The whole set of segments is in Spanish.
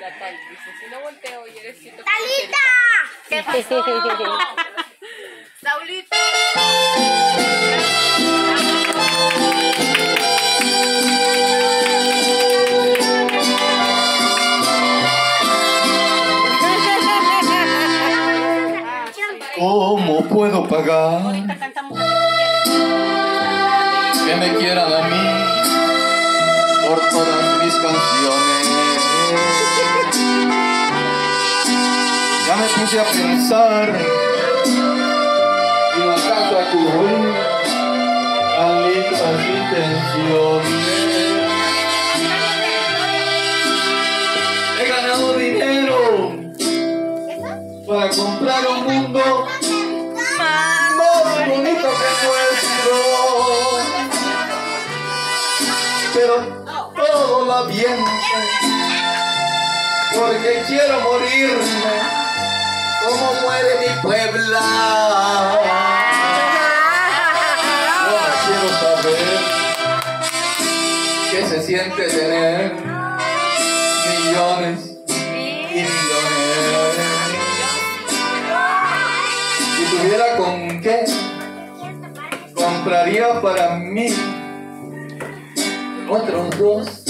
La tal, dice, si no volteo y eres cierto. ¡Talita! ¿Qué pasó? Saulito. Sí. ¿Cómo puedo pagar que me quieran a mí por todas mis canciones? Puse a pensar. Y no alcanzo a lindas intenciones. He ganado dinero. Para comprar un mundo más bonito que nuestro. Pero todo va bien, porque quiero morirme como muere mi Puebla. Ahora quiero saber qué se siente tener millones y millones. Si tuviera con qué, compraría para mí otros dos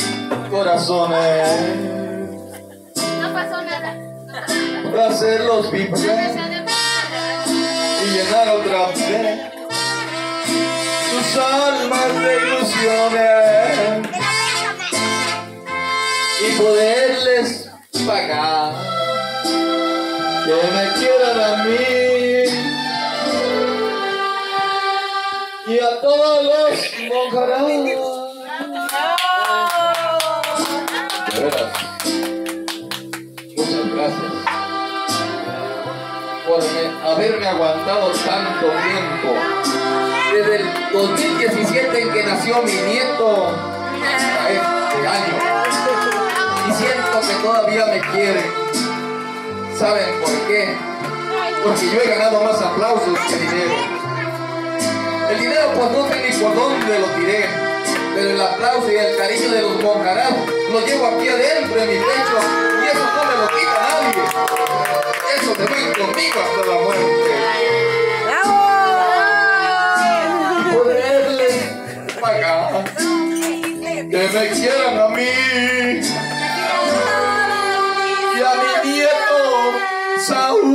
corazones. Para hacerlos vibrar y llenar otra vez sus almas de ilusiones y poderles pagar. Que me quieran a mí y a todos los mojarás. Por me- haberme aguantado tanto tiempo. Desde el 2017 en que nació mi nieto hasta este año. Y siento que todavía me quieren. ¿Saben por qué? Porque yo he ganado más aplausos que dinero. El dinero pues no sé ni por dónde lo tiré. Pero el aplauso y el cariño de los monjarás lo llevo aquí adentro en mi pecho. Hasta la muerte. Poderles pagar que me quieran a mí y a mi nieto Saúl.